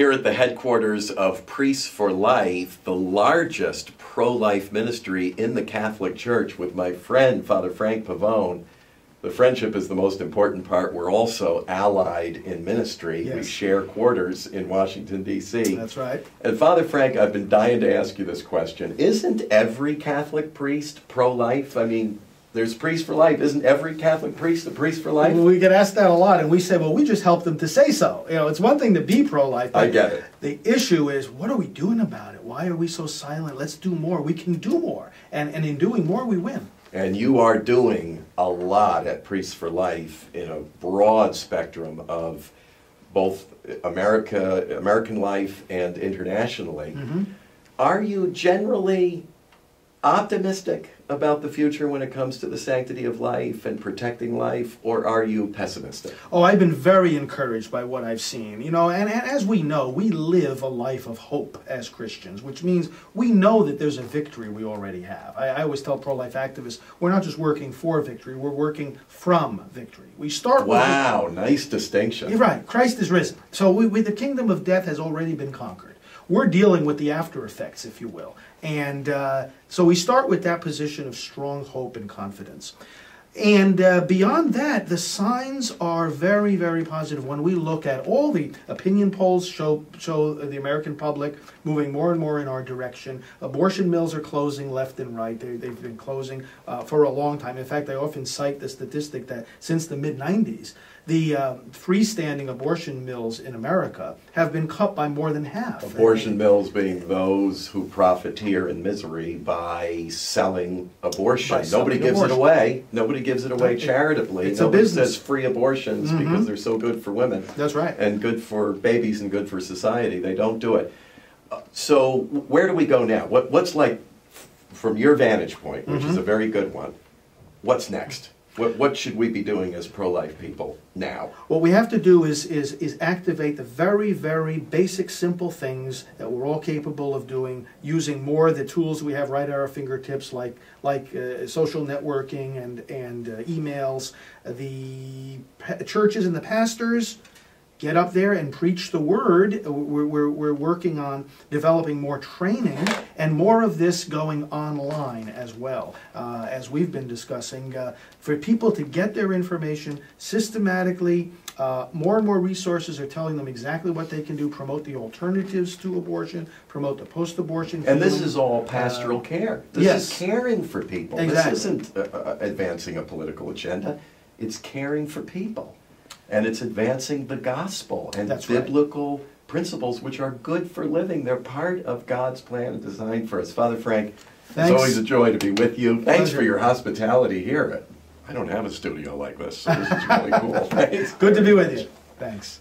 Here at the headquarters of Priests for Life, the largest pro life ministry in the Catholic Church, with my friend, Father Frank Pavone. The friendship is the most important part. We're also allied in ministry. We share quarters in Washington, D.C. That's right. And Father Frank, I've been dying to ask you this question. Isn't every Catholic priest pro life? I mean, there's Priest for Life. Isn't every Catholic priest a priest for life? Well, we get asked that a lot, and we say, well, we just help them to say so. You know, it's one thing to be pro-life. I get it. The issue is, what are we doing about it? Why are we so silent? Let's do more. We can do more, and and in doing more, we win. And you are doing a lot at Priests for Life in a broad spectrum of both America, American life, and internationally. Mm-hmm. Are you generally optimistic about the future when it comes to the sanctity of life and protecting life, or are you pessimistic? Oh, I've been very encouraged by what I've seen. You know, and, and as we know, we live a life of hope as Christians, which means we know that there's a victory we already have. I, I always tell pro-life activists, we're not just working for victory, we're working from victory. We start with Wow, nice distinction. You're right. Christ is risen. So we, we, the kingdom of death has already been conquered. We're dealing with the after effects, if you will. And uh, so we start with that position of strong hope and confidence. And uh, beyond that, the signs are very, very positive. When we look at all the opinion polls show show the American public moving more and more in our direction. Abortion mills are closing left and right. They, they've been closing uh, for a long time. In fact, I often cite the statistic that since the mid 90s, the uh, freestanding abortion mills in America have been cut by more than half. Abortion mills being those who profiteer in misery by selling abortion. By selling Nobody gives abortion. it away. Nobody gives it away It- charitably. it's a Nobody business. says free abortions Mhm. because they're so good for women That's right. and good for babies and good for society. They don't do it. Uh, So where do we go now? What, what's like, from your vantage point, which Mm-hmm. is a very good one, what's next? What, what should we be doing as pro-life people now? What we have to do is, is, is activate the very, very basic, simple things that we're all capable of doing, using more of the tools we have right at our fingertips, like, like uh, social networking and, and uh, emails. The churches and the pastors get up there and preach the word. We're, we're, we're working on developing more training and more of this going online as well, uh, as we've been discussing, uh, for people to get their information systematically. Uh, more and more resources are telling them exactly what they can do, promote the alternatives to abortion, promote the post-abortion. And this is all pastoral Uh, care. This yes. is caring for people. Exactly. This isn't uh, uh, advancing a political agenda. It's caring for people. And it's advancing the gospel and That's right. biblical principles which are good for living. They're part of God's plan and design for us. Father Frank, Thanks. it's always a joy to be with you. Thanks for your hospitality here. I don't have a studio like this, so this is really cool. Thanks. Good to be with you. Thanks.